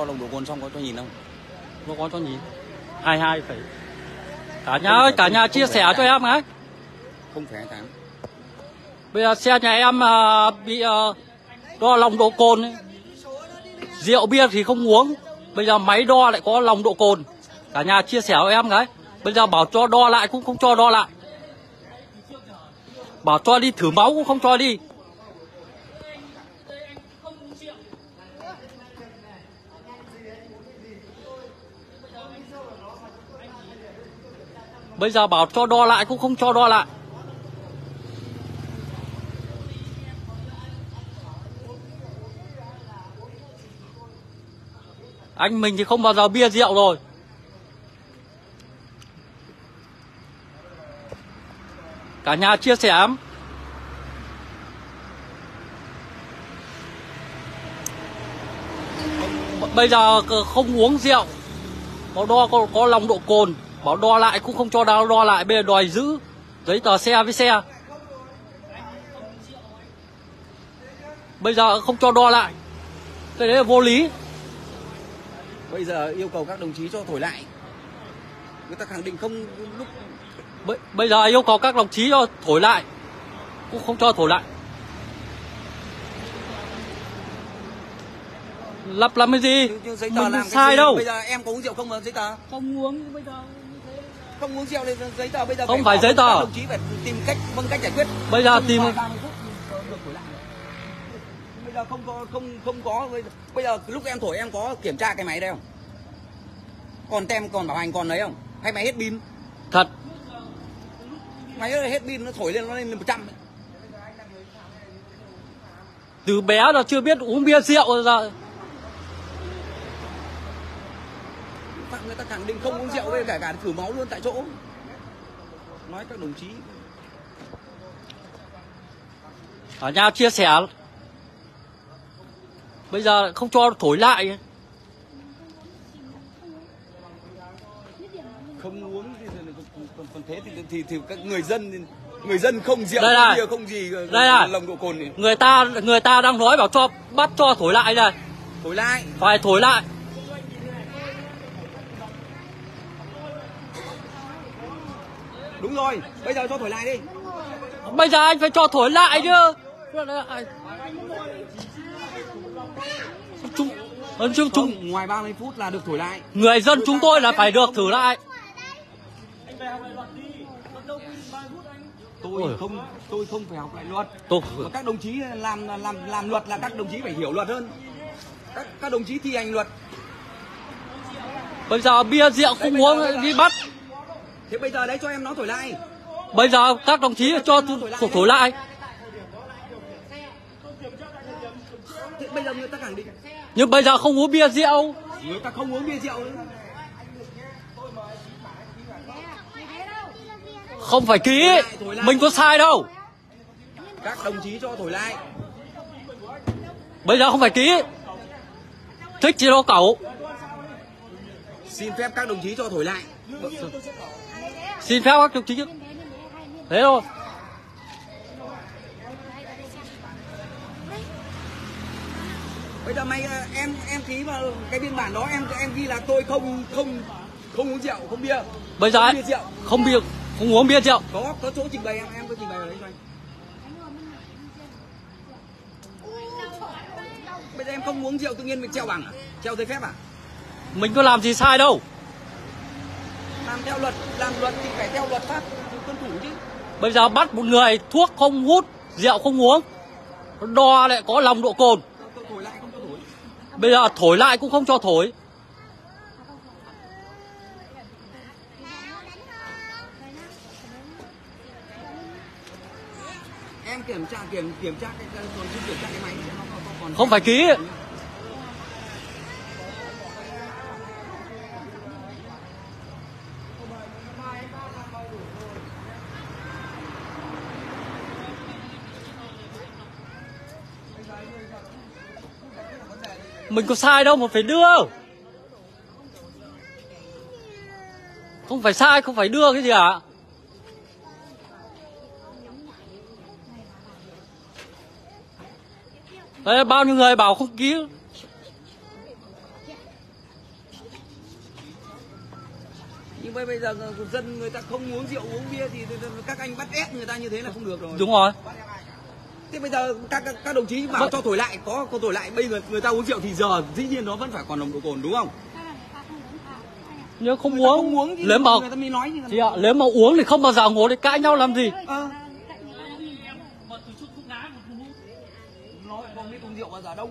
đo nồng độ cồn xong có cho nhìn không? Nó có cho nhìn. Hai hai phải cả nhà ơi cả nhà chia sẻ cho em ấy không phải tám bây giờ xe nhà em à, bị à, đo nồng độ cồn ấy. rượu bia thì không uống. Bây giờ máy đo lại có nồng độ cồn. Cả nhà chia sẻ với em cái. Bây giờ bảo cho đo lại cũng không cho đo lại. Bảo cho đi thử máu cũng không cho đi bây giờ bảo cho đo lại cũng không cho đo lại. Anh mình thì không bao giờ bia rượu rồi. Cả nhà chia sẻ ấm. Bây giờ không uống rượu. Bảo đo có, có lòng độ cồn bảo đo lại cũng không cho đo, đo lại bây giờ đòi giữ giấy tờ xe với xe. Bây giờ không cho đo lại. Cái đấy là vô lý. Bây giờ yêu cầu các đồng chí cho thổi lại. Người ta khẳng định không lúc bây, bây giờ yêu cầu các đồng chí cho thổi lại cũng không cho thổi lại. Lắp làm cái gì? Nhưng giấy tờ mình làm cái sai gì? đâu. Bây giờ em có uống rượu không mà giấy tờ? Không uống bây giờ không uống rượu thì giấy tờ bây giờ Không phải giấy tờ. đồng chí phải tìm cách vâng cách giải quyết. Bây giờ Không tìm- vài 30 phút được thổi lại bây giờ không có không không có bây- giờ lúc em thổi em có kiểm tra cái máy đây không? Còn tem còn bảo hành còn đấy không? Hay máy hết pin? Thật. Máy hết pin nó thổi lên nó lên một trăm từ bé là chưa biết uống bia rượu rồi Phạm người ta khẳng định không uống rượu với cả cả thử máu luôn tại chỗ. Nói các đồng chí. Ở nhà chia sẻ. Bây giờ không cho thổi lại. Không uống thì còn, còn thế thì, thì thì các người dân người dân không rượu Đây không này. bia không gì Đây này. lồng độ cồn thì người ta người ta đang nói bảo cho bắt cho thổi lại này thổi lại. Phải thổi lại đúng rồi bây giờ cho thổi lại đi. Bây giờ anh phải cho thổi lại chứ. Chúng chúng chúng không ngoài 30 phút là được thổi lại. Người dân chúng tôi là phải được thử lại. Tôi Ôi. không tôi không phải học lại luật. Tôi mà các đồng chí làm làm làm luật là các đồng chí phải hiểu luật hơn. Các các đồng chí thi hành luật. Bây giờ bia rượu không uống giờ- đi bắt thế bây giờ đấy cho em nó thổi lại. Bây giờ các đồng chí cho thổi, thổi lại. thế bây giờ người ta khẳng định. Nhưng bây giờ không uống bia rượu. Người ta không uống bia rượu nữa. Không phải ký mình có sai đâu. Các đồng chí cho thổi lại. Bây giờ không phải ký thích gì đâu cẩu xin phép các đồng chí cho thổi lại. Xin phép các đồng chí thế thôi. Bây giờ mày ờ, em em ký vào cái biên bản đó em em ghi là tôi không không không uống rượu không bia. Bây giờ không bia rượu. không bia không uống bia rượu. Có có chỗ trình bày em em có trình bày ở đấy cho anh. Bây giờ em không uống rượu tự nhiên mình treo bằng à? Treo giấy phép à mình có làm gì sai đâu. Làm theo luật làm luật thì phải theo luật pháp tuân thủ chứ. Bây giờ bắt một người thuốc không hút rượu không uống đo lại có lòng độ cồn. Thổi lại không thổi. Bây giờ thổi lại cũng không cho thổi. Em kiểm tra kiểm kiểm tra cái còn kiểm tra cái máy. Còn Không phải ký. Mình có sai đâu mà phải đưa Không? Phải sai, không phải đưa cái gì ạ? À? Đấy, bao nhiêu người bảo không ký? Nhưng mà bây giờ dân người ta không uống rượu uống bia thì các anh bắt ép người ta như thế là không được rồi. Đúng rồi thế bây giờ các các, các đồng chí bảo Vâng. cho thổi lại có có thổi lại bây giờ người ta uống rượu thì giờ dĩ nhiên nó vẫn phải còn nồng độ cồn đúng không? Nếu không Người uống. không uống thì nếu mà chị ạ nếu mà uống thì không bao giờ ngồi để cãi nhau làm gì. Giờ đâu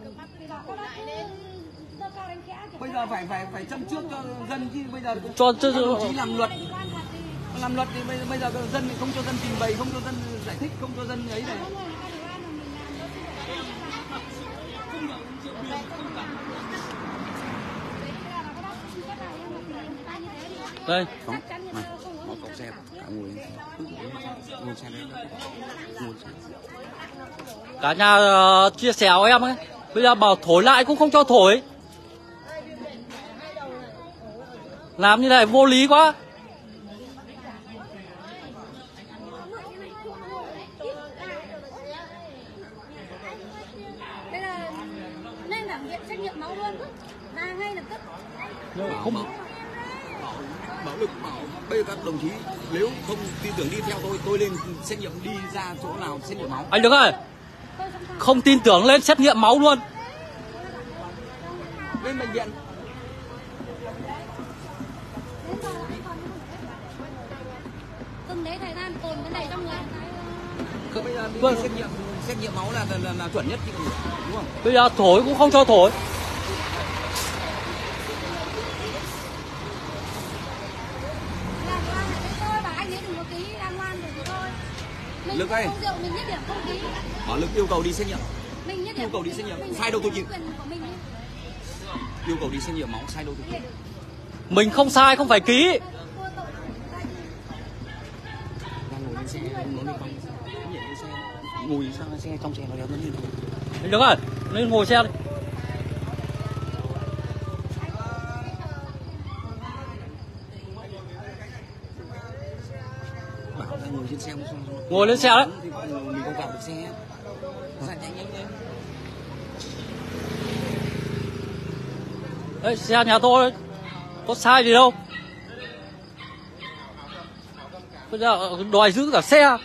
bây giờ phải phải phải châm trước cho dân chứ bây giờ cho cho, đồng chí làm luật. Làm luật thì bây, bây giờ dân thì không cho dân trình bày không cho dân giải thích không cho dân ấy này đây. Không. Này nó cọc xe cả ngồi ngồi xe đấy ngồi xe cả nhà ờ, chia sẻ với em ấy. Bây giờ bảo thổi lại cũng không cho thổi. Làm như này vô lý quá Bây giờ lên làm viện xét nghiệm máu luôn Ra ngay lập tức không bảo lực bảo bây giờ các đồng chí nếu không tin tưởng đi theo tôi tôi lên xét nghiệm đi ra chỗ nào xét nghiệm máu. Anh đứng ơi Tôi sẵn sàng không tin tưởng lên xét nghiệm máu luôn. Lên bệnh viện. Bây giờ đi Vâng. xét nghiệm xét nghiệm máu là là, là, là chuẩn nhất chứ đúng không? Bây giờ thổi cũng không cho thổi Là ngoan là thế thôi Bảo anh ấy đừng có ký Đang ngoan rồi thì thôi Mình Lực không ơi. uống rượu mình nhất điểm không ký. Bảo lực yêu cầu đi xét nghiệm. Mình nhất điểm Yêu cầu đi không xét nghiệm. Sai đâu tôi chịu. yêu cầu đi xét nghiệm máu sai đâu Để được. mình không sai không phải ký. Ngồi lên xe lên sang trong xe nó đéo nó đi anh đứng ơi lên ngồi xe đi bảo là ngồi trên xe không xong xong- Ngồi lên xe đấy. mình không vào được xe nhanh nhanh Đấy, xe nhà tôi có sai gì đâu. Bây giờ đòi giữ cả xe. Anh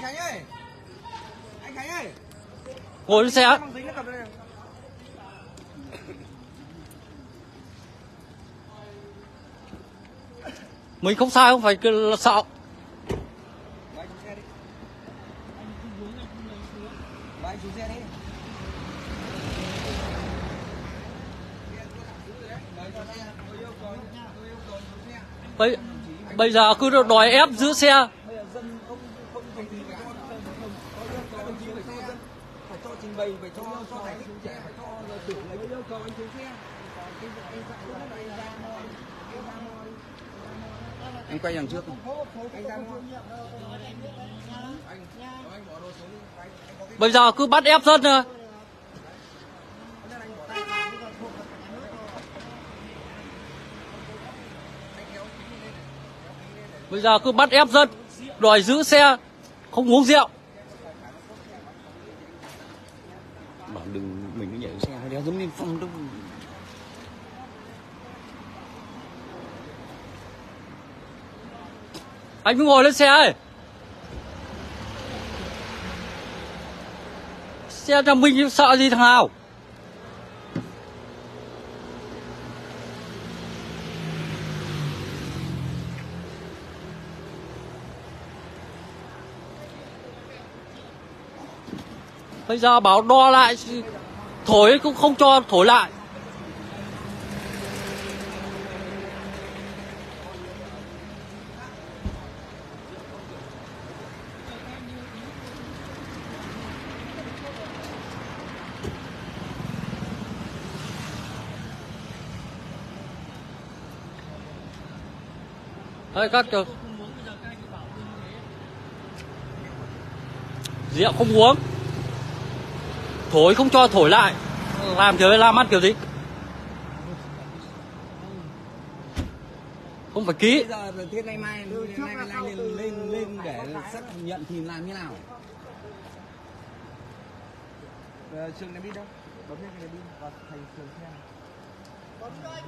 Khánh ơi. Anh Khánh ơi. Ngồi lên xe. Mình không sai không? Phải sợ Bà anh xuống xe đi Bà anh xuống xe đi bây, bây giờ cứ đòi ép giữ xe bây giờ dân không không không thì phải cho các đồng chí phải cho dân phải cho trình bày phải cho cho giải thích trẻ phải cho rồi tưởng lấy yêu cầu anh xuống xe anh quay đằng trước anh ra mua anh anh bỏ đồ xuống đi anh anh có cái bây giờ cứ bắt ép dân à. Bây giờ cứ bắt ép dân đòi giữ xe không uống rượu. Bảo đừng mình cứ nhảy xe nó đéo giống như phong đâu anh cứ ngồi lên xe ấy. Xe nhà mình sợ gì thằng nào bây giờ bảo đo lại thổi cũng không cho thổi lại. Ê, các trường rượu không uống thổi không cho thổi lại. Làm thế la mắt kiểu gì? Không phải ký bây giờ thế này mai nay lên lên lên để xác nhận thì làm như nào? Ờ, trường này đi đâu? Bấm lên cái đi và thành trường xe bấm cho anh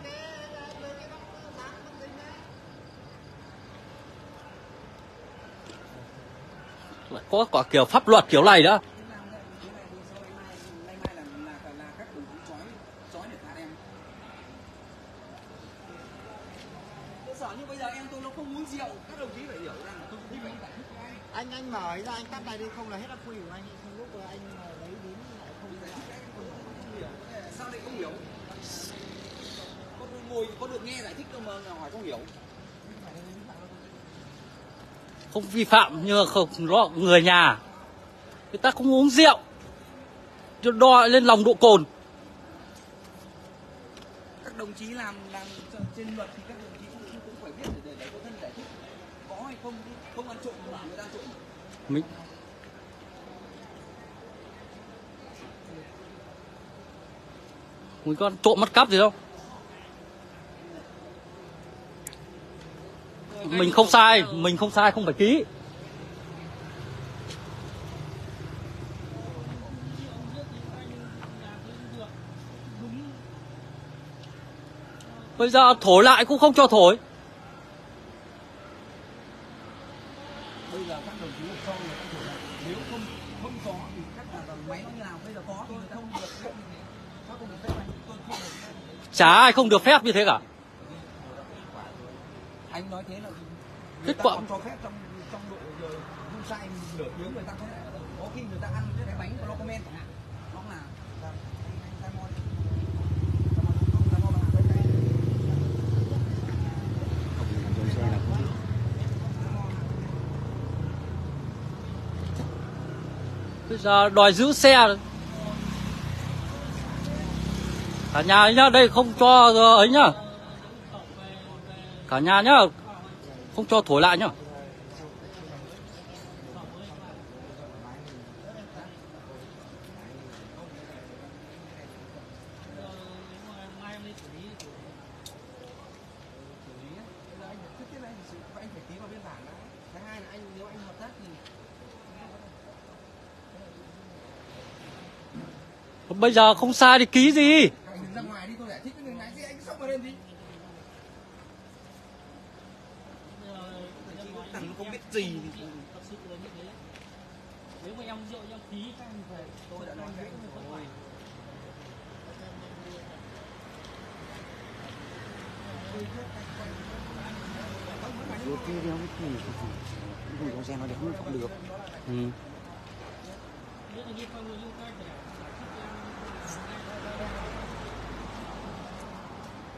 có cả kiểu pháp luật kiểu này đó. Anh. mở ra anh tắt này đi không là hết ắc quy của anh không lúc là anh mà lấy đến lại không không hiểu. Sao lại không hiểu? Có được ngồi có được nghe giải thích đâu mà hỏi không hiểu. không vi phạm nhưng mà không nó người nhà người ta không uống rượu cho đo lên lòng độ cồn các đồng chí làm làm trên luật thì các đồng chí cũng, cũng phải biết để, để, để có thân giải thích có hay không không ăn trộm mà người ta trộm mình mình có trộm mất cắp gì đâu. Mình không sai, mình không sai, không phải ký bây giờ thổi lại cũng không cho thổi bây giờ các đồng chí cho người ta thổi lại nếu không không có thì là, là máy nó như nào bây giờ có thì không được phép sao không được phép tôi không được phép. Chả ai không được phép như thế cả. Anh nói thế là Kết quả- không cho phép trong trong độ giờ không sai nửa tiếng người ta thế có khi người ta ăn cái bánh của nó comment chẳng hạn nó là ta anh ta ngon ta ngon không ta ngon là cái cái bây giờ đòi giữ xe à? cả nhà ấy nhá, đây không cho ấy nhá. Cả nhà nhá, không cho thổi lại nhá Bây giờ anh trước tiên là anh xử anh phải ký vào biên bản đã. Thứ hai là anh nếu anh hợp tác thì bây giờ không sai thì ký gì không biết gì thì nếu mà em rượu em ký các anh phải tôi đã nói với anh rồi. đôi khi đeo cái gì không có xe nó để không được ừ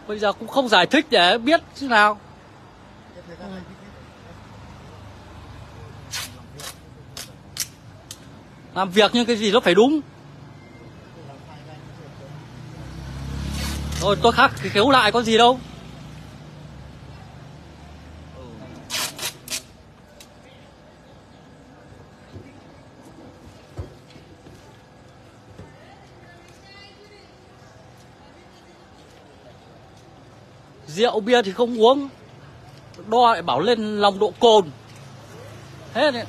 bây giờ cũng không giải thích để biết thế nào. Làm việc như cái gì nó phải đúng. Rồi, tôi khác thì khiếu lại có gì đâu. Rượu, bia thì không uống. Đo lại bảo lên nồng độ cồn. Thế đấy.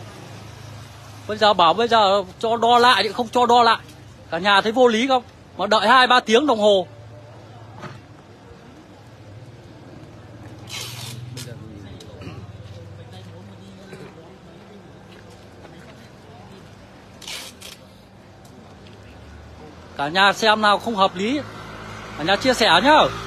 bây giờ bảo bây giờ cho đo lại thì không cho đo lại. Cả nhà thấy vô lý không? Mà đợi hai, ba tiếng đồng hồ. Cả nhà xem nào, không hợp lý. Cả nhà chia sẻ nhá.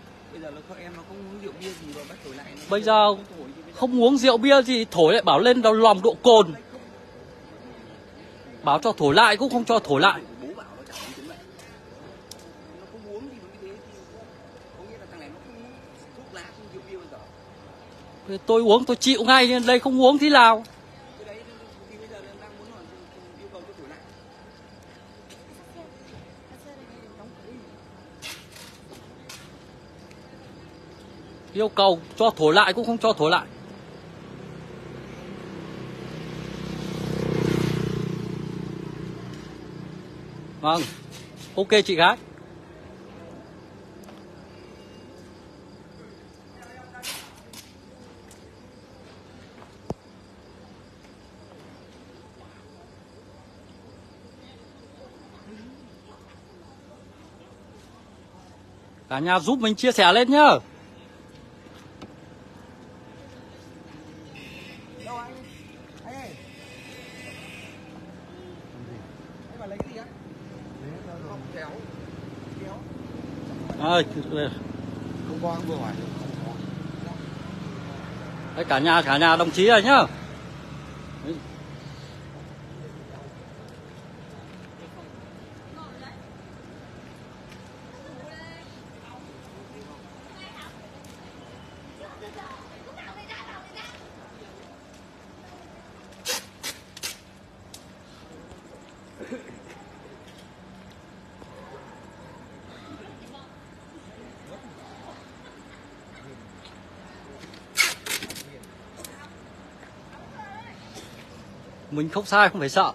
Bây giờ nó các em nó không uống rượu bia gì mà bắt thổi lại. nó- bây giờ Không uống rượu bia gì thổi lại bảo lên đầu lòng độ cồn bảo cho thổi lại cũng không cho thổi lại nó thế. Nó nó thế nó tôi uống tôi chịu ngay đây không uống thì nào cái đấy thì bây giờ đang muốn hỏi yêu cầu cho thổi lại yêu cầu cho thổi lại cũng không cho thổi lại Vâng. Ok chị gái. Cả nhà giúp mình chia sẻ lên nhá. đâu anh anh ơi anh bảo lấy cái gì á không kéo kéo Ơi, Không qua vừa hỏi Đấy, cả nhà cả nhà đồng chí rồi nhá. Mình không sai không phải sợ.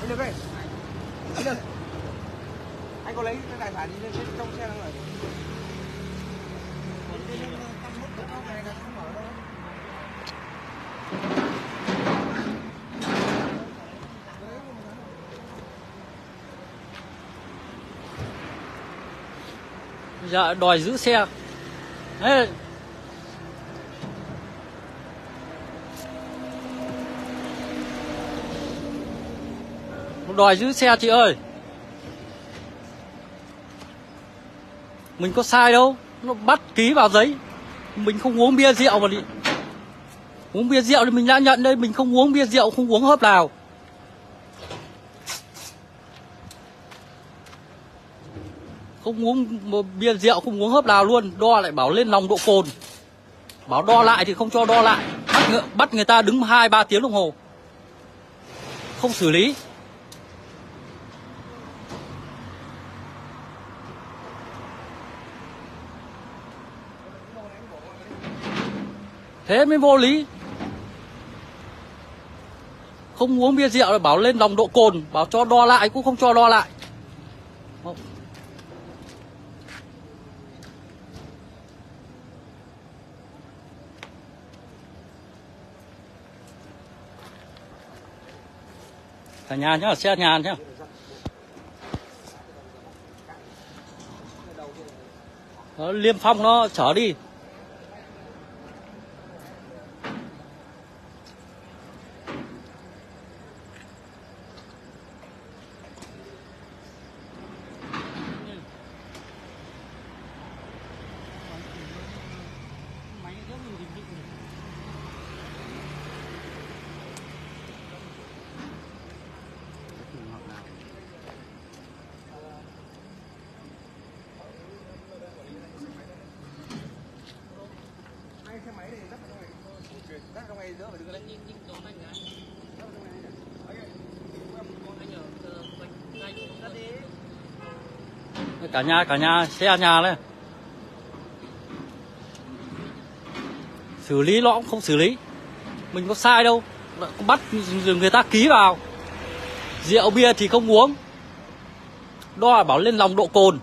anh được đây anh được anh có lấy cái tài sản gì lên trên trong xe không rồi Dạ đòi giữ xe. Đấy. Đòi giữ xe chị ơi. Mình có sai đâu. Nó bắt ký vào giấy. Mình không uống bia rượu mà đi. Uống bia rượu thì mình đã nhận đây. Mình không uống bia rượu, không uống hớp nào. Không uống bia rượu không uống hớp nào luôn đo lại bảo lên nồng độ cồn. Bảo đo lại thì không cho đo lại. Bắt người, bắt người ta đứng hai ba tiếng đồng hồ. Không xử lý. Thế mới vô lý. Không uống bia rượu là bảo lên nồng độ cồn bảo cho đo lại cũng không cho đo lại. Cả nhà nhá xe nhà nhá. Đó, liêm phong nó chở đi. Này đỡ phải đưa lên cả nhà cả nhà xe nhà này xử lý nó cũng không xử lý. Mình có sai đâu. Bắt người ta ký vào. Rượu bia thì không uống. Đo là bảo lên lòng độ cồn.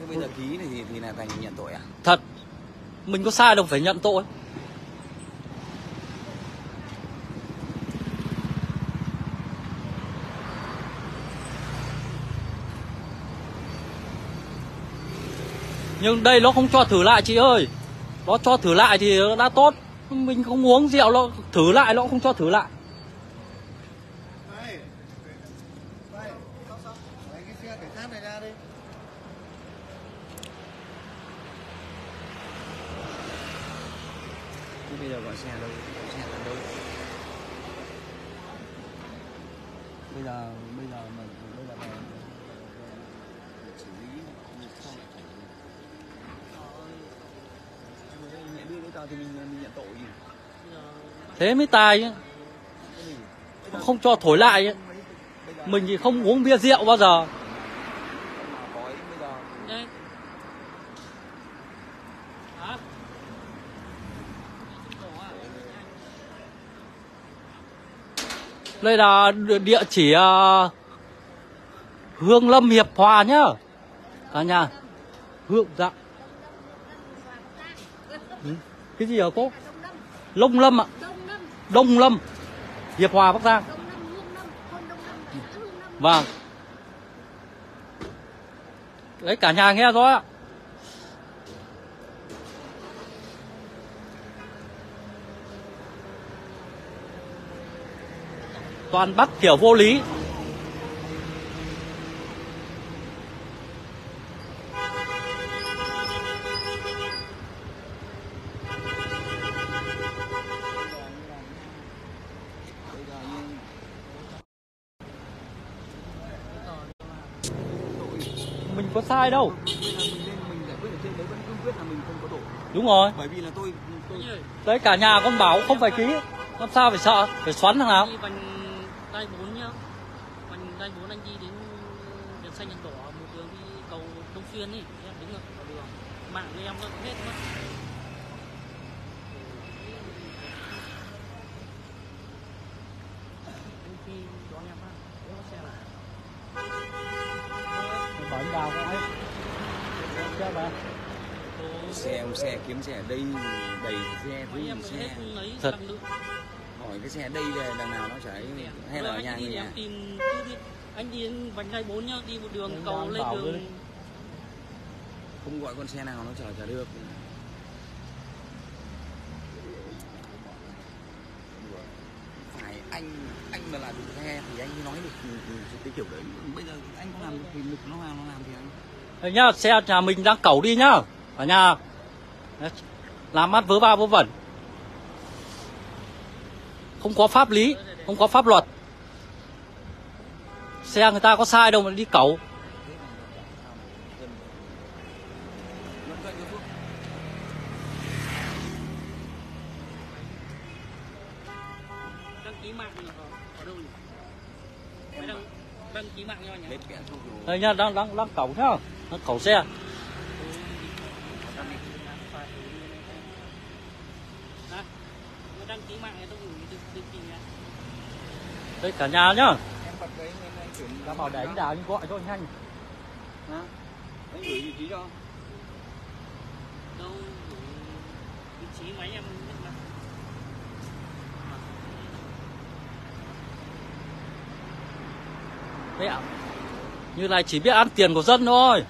Thế bây giờ ký thì thì là thành nhận tội à? Thật. Mình có sai đâu phải nhận tội nhưng đây nó không cho thử lại chị ơi. Nó cho thử lại thì nó đã tốt. Mình không uống rượu nó thử lại nó cũng không cho thử lại. Bây giờ gọi xe đâu? Gọi xe đâu? Bây giờ bây giờ mà bây giờ mà xử lý như sau này phải thì mình mình nhận tội gì thế mới tài chứ không cho thổi lại chứ mình thì không uống bia rượu bao giờ Đây. Là địa địa chỉ ờ, Hương Lâm Hiệp Hòa nhá. Cả nhà. Hương dạ. Cái gì hả cô? Lông Lâm ạ. Đông Lâm, Đông Lâm. Hiệp Hòa Bắc Giang. Vâng. Đấy cả nhà nghe rõ ạ. Toàn bắt kiểu vô lý. bây giờ như Mình có sai đâu. bây giờ mình lên mình giải quyết ở trên đấy vẫn cương quyết là mình không có tội Đúng rồi. bởi vì là tôi tôi Đấy cả nhà con bảo không phải ký. Làm sao phải sợ, phải xoắn thằng nào. đi đai 4 nhá vành đai 4 anh đi đến đèn xanh đèn đỏ một đường đi cầu Đông Xuyên ấy em đứng ở đường mạng với em nó hết mất Đôi khi đón em á đỗ xe lại Bảo anh đào cái ấy. Bà. xe ông xe kiếm xe ở đây đầy xe thứ em xe hết lấy Thật. hỏi cái xe đây là đằng nào nó chảy hay là ở anh nhà đi người nhà tìm đi- anh đi vành đai 4 nhá đi một đường Anh cầu lên đường đây. không gọi con xe nào nó chở chở được phải anh anh mà là chủ xe thì anh nói được cái kiểu đấy bây giờ anh có làm được thì lực nó làm nó làm thì anh Đây nhá, xe nhà mình đang cẩu đi nhá. Ở nhà. Đấy, Làm mắt vớ va vớ vẩn. Không có pháp lý, không có pháp luật. Xe người ta có sai đâu mà đi cẩu. Đăng ký mạng cho nhỉ? Đây nhá, đang đang đang cẩu nhá. Xe. Nó kỳ nhá. Đây cả nhà nhá. em bật nên anh chuyển Đã bảo để anh đào anh gọi cho anh nhanh. Hả? anh gửi vị trí cho Đâu vị trí máy em biết mà. Đấy ạ. Như này chỉ biết ăn tiền của dân thôi.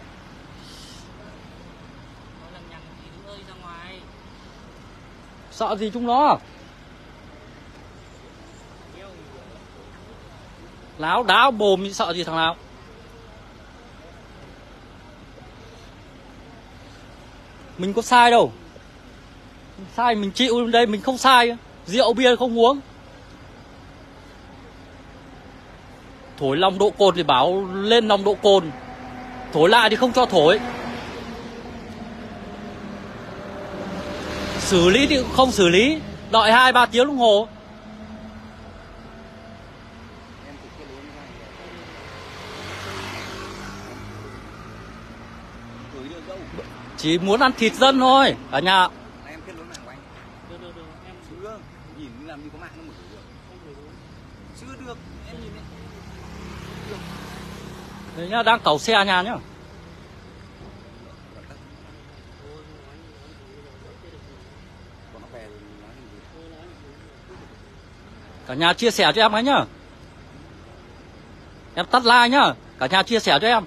Nói lằng nhằng thì đứng ơi ra ngoài. Sợ gì chúng nó? Láo đáo bồm sợ gì thằng nào? Mình có sai đâu. Sai mình chịu đây, mình không sai. Rượu, bia không uống. Thổi lòng độ cồn thì bảo lên lòng độ cồn. Thổi lại thì không cho thổi. Xử lý thì cũng không xử lý. Đợi hai ba tiếng đồng hồ. Chỉ muốn ăn thịt dân thôi cả nhà. Đấy nhá, đang cẩu xe nhà nhá được được em chưa nhìn như làm như có mạng nó mở được không gửi luôn. chưa được em nhìn đấy Đấy nhá, đang cẩu xe nhà nhá. còn nó về rồi mình nói gì Cả nhà chia sẻ cho em ấy nhá. Em tắt like nhá. Cả nhà chia sẻ cho em.